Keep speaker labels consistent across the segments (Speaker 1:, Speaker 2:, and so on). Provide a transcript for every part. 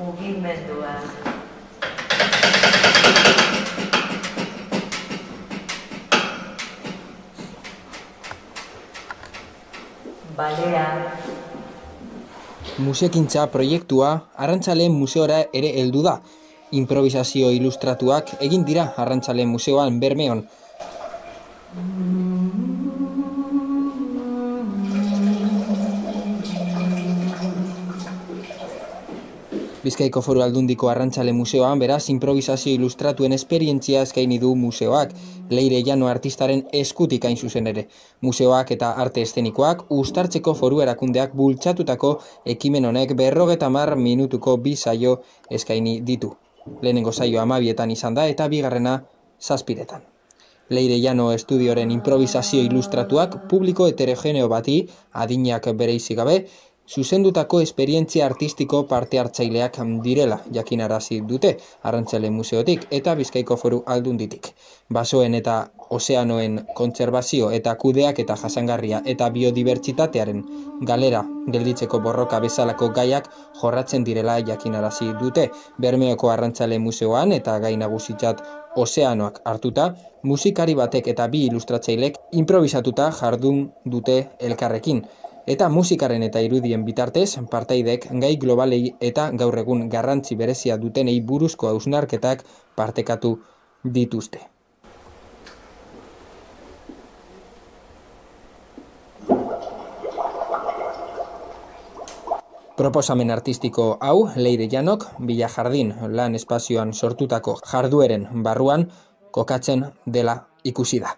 Speaker 1: mugimendua. Balea,
Speaker 2: Musekintza proiektua Arrantzaleen museora ere heldu da. Improvisazio ilustratuak egin dira Arrantzaleen museoan Bermeon. Bizkaiko Foru Aldundiko Arrantzale Museoan beraz improvisazio ilustratuen esperientzia eskaini du museoak, Leire Llano artistaren eskutik hain zuzen ere. Museoak eta arte eszenikoak ustartzeko foru erakundeak bultzatutako ekimen honek berrogeta mar minutuko bi saio eskaini ditu. Lehenengo saio amabietan izan da eta bigarrena zazpiretan. Leire Llano estudioren improvisazio ilustratuak publiko heterogeneo bati, adinak bereizi gabe, zuzendutako esperientzia artistiko parte hartzaileak direla jakinarazi dute Arrantzale Museotik eta Bizkaiko Foru Aldunditik. Basoen eta ozeanoen kontserbazio eta kudeak eta jasangarria eta biodibertsitatearen galera gelditzeko borroka bezalako gaiak jorratzen direla jakinarazi dute Bermeoko Arrantzale Museoan eta gai nagusitzat ozeanoak hartuta, musikari batek eta bi ilustratzailek improvisatuta jardun dute elkarrekin, eta musikaren eta irudien bitartez partaidek gai globalei eta gaur egun garrantzi berezia dutenei buruzko hausnarketak partekatu dituzte. Proposamen artistiko hau Leire Janok Bila Jardin lan espazioan sortutako jardueren barruan kokatzen dela ikusi da.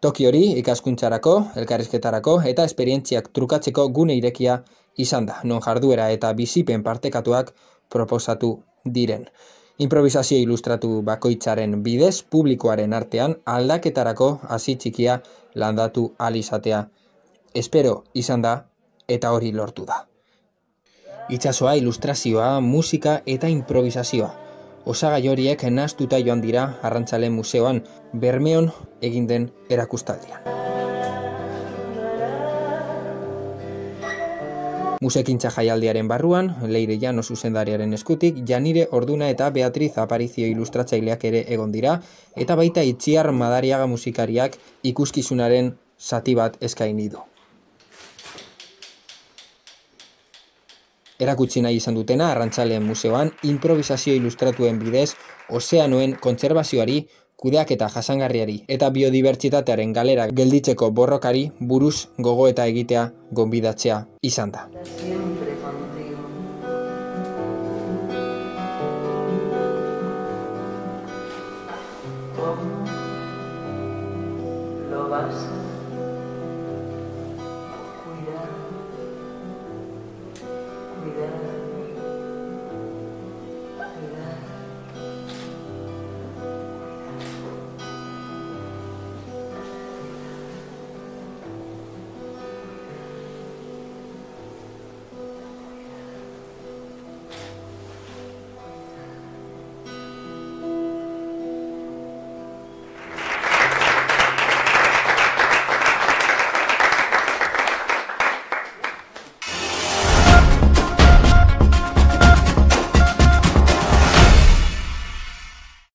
Speaker 2: Toki hori ikaskuntzarako, elkarrizketarako eta esperientziak trukatzeko gune irekia izan da, non jarduera eta bizipen partekatuak proposatu diren. Improvisazio ilustratu bakoitzaren bidez publikoaren artean aldaketarako hasi txikia landatu alizatea. Espero izan da eta hori lortu da. Itxasoa, ilustrazioa, musika eta improvisazioa. Osagai horiek naztuta joan dira Arrantzale Museoan, Bermeon egin den erakustaldian. Musekintza jaialdiaren barruan, Leire Jano zuzendariaren eskutik, Janire Orduna eta Beatriz Aparizio ilustratzaileak ere egon dira, eta baita Itziar Madariaga musikariak ikuskizunaren zati bat eskaini du. Erakutsi nahi izan dutena Arrantzaleen museoan improvisazio ilustratuen bidez ozeanoen kontserbazioari, kudeak eta jasangarriari eta biodibertsitatearen galera gelditzeko borrokari buruz gogo eta egitea gonbidatzea izan da.
Speaker 1: siempre contigo. ¿Cómo lo vas